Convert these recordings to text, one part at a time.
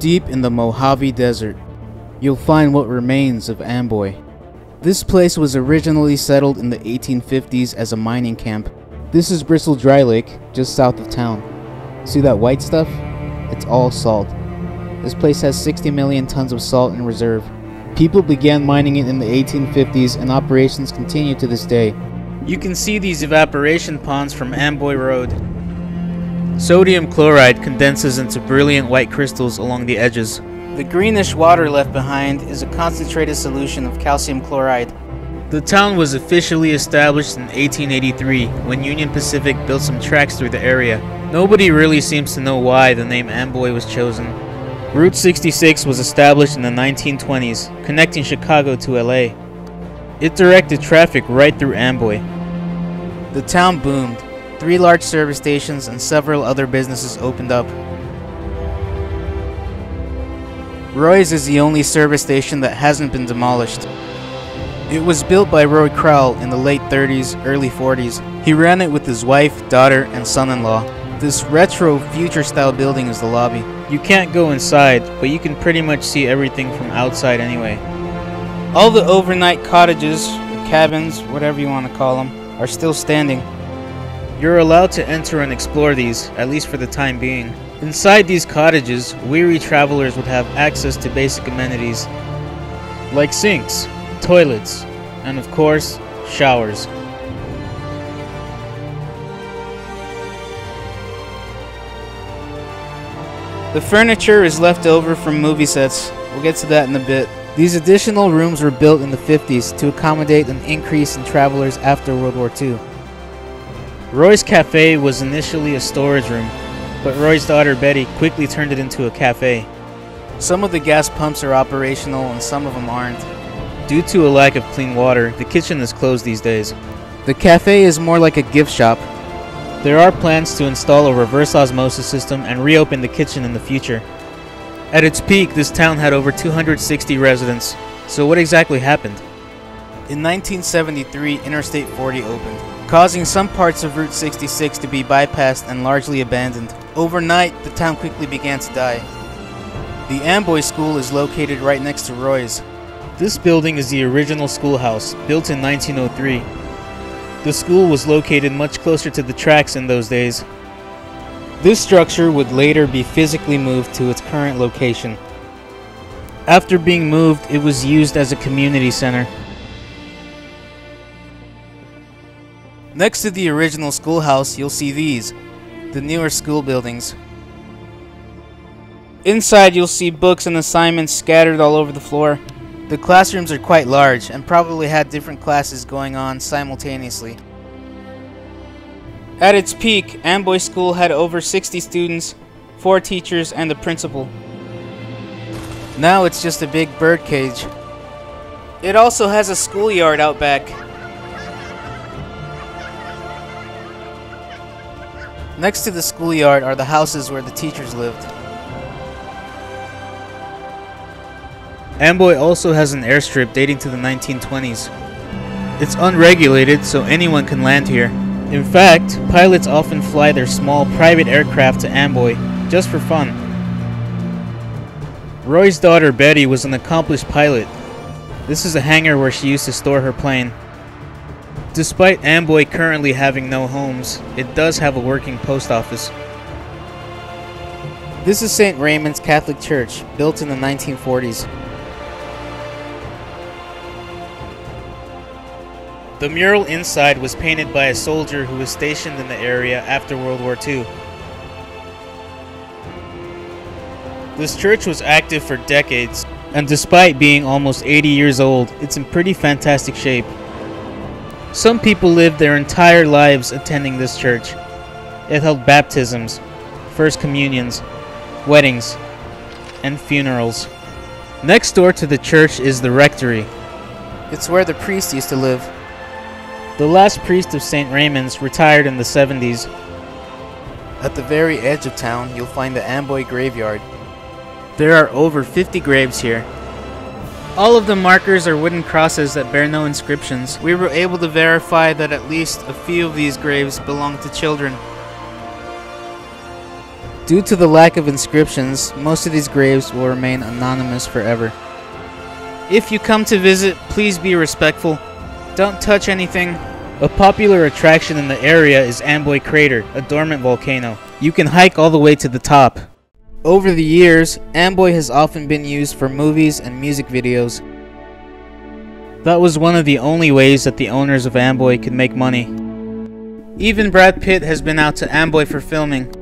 Deep in the Mojave Desert, you'll find what remains of Amboy. This place was originally settled in the 1850s as a mining camp. This is Bristol Dry Lake, just south of town. See that white stuff? It's all salt. This place has 60 million tons of salt in reserve. People began mining it in the 1850s and operations continue to this day. You can see these evaporation ponds from Amboy Road. Sodium chloride condenses into brilliant white crystals along the edges. The greenish water left behind is a concentrated solution of calcium chloride. The town was officially established in 1883 when Union Pacific built some tracks through the area. Nobody really seems to know why the name Amboy was chosen. Route 66 was established in the 1920s, connecting Chicago to LA. It directed traffic right through Amboy. The town boomed. Three large service stations and several other businesses opened up. Roy's is the only service station that hasn't been demolished. It was built by Roy Crowl in the late 30s, early 40s. He ran it with his wife, daughter, and son-in-law. This retro future-style building is the lobby. You can't go inside, but you can pretty much see everything from outside anyway. All the overnight cottages, cabins, whatever you want to call them, are still standing. You're allowed to enter and explore these, at least for the time being. Inside these cottages, weary travelers would have access to basic amenities like sinks, toilets, and of course, showers. The furniture is left over from movie sets. We'll get to that in a bit. These additional rooms were built in the 50s to accommodate an increase in travelers after World War II. Roy's Cafe was initially a storage room, but Roy's daughter Betty quickly turned it into a cafe. Some of the gas pumps are operational and some of them aren't. Due to a lack of clean water, the kitchen is closed these days. The cafe is more like a gift shop. There are plans to install a reverse osmosis system and reopen the kitchen in the future. At its peak, this town had over 260 residents. So what exactly happened? In 1973, Interstate 40 opened, causing some parts of Route 66 to be bypassed and largely abandoned. Overnight, the town quickly began to die. The Amboy School is located right next to Roy's. This building is the original schoolhouse, built in 1903. The school was located much closer to the tracks in those days. This structure would later be physically moved to its current location. After being moved, it was used as a community center. Next to the original schoolhouse, you'll see these, the newer school buildings. Inside, you'll see books and assignments scattered all over the floor. The classrooms are quite large and probably had different classes going on simultaneously. At its peak, Amboy School had over 60 students, 4 teachers, and a principal. Now it's just a big bird cage. It also has a schoolyard out back. Next to the schoolyard are the houses where the teachers lived. Amboy also has an airstrip dating to the 1920s. It's unregulated, so anyone can land here. In fact, pilots often fly their small private aircraft to Amboy, just for fun. Roy's daughter Betty was an accomplished pilot. This is a hangar where she used to store her plane. Despite Amboy currently having no homes, it does have a working post office. This is St. Raymond's Catholic Church, built in the 1940s. The mural inside was painted by a soldier who was stationed in the area after World War II. This church was active for decades, and despite being almost 80 years old, it's in pretty fantastic shape. Some people lived their entire lives attending this church. It held baptisms, first communions, weddings, and funerals. Next door to the church is the rectory. It's where the priest used to live. The last priest of St. Raymond's retired in the 70s. At the very edge of town, you'll find the Amboy Graveyard. There are over 50 graves here. All of the markers are wooden crosses that bear no inscriptions. We were able to verify that at least a few of these graves belong to children. Due to the lack of inscriptions, most of these graves will remain anonymous forever. If you come to visit, please be respectful. Don't touch anything. A popular attraction in the area is Amboy Crater, a dormant volcano. You can hike all the way to the top. Over the years, Amboy has often been used for movies and music videos. That was one of the only ways that the owners of Amboy could make money. Even Brad Pitt has been out to Amboy for filming.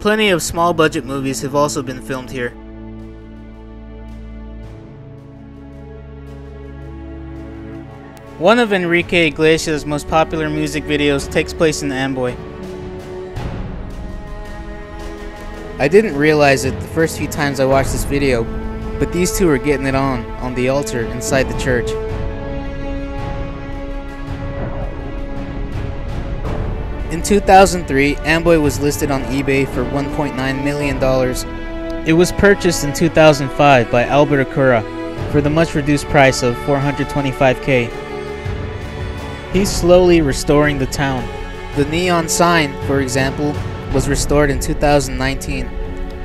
Plenty of small budget movies have also been filmed here. One of Enrique Iglesias' most popular music videos takes place in Amboy. I didn't realize it the first few times I watched this video, but these two are getting it on, on the altar inside the church. In 2003, Amboy was listed on eBay for $1.9 million. It was purchased in 2005 by Albert Okura for the much reduced price of 425k. He's slowly restoring the town. The neon sign, for example, was restored in 2019.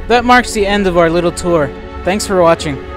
That marks the end of our little tour. Thanks for watching.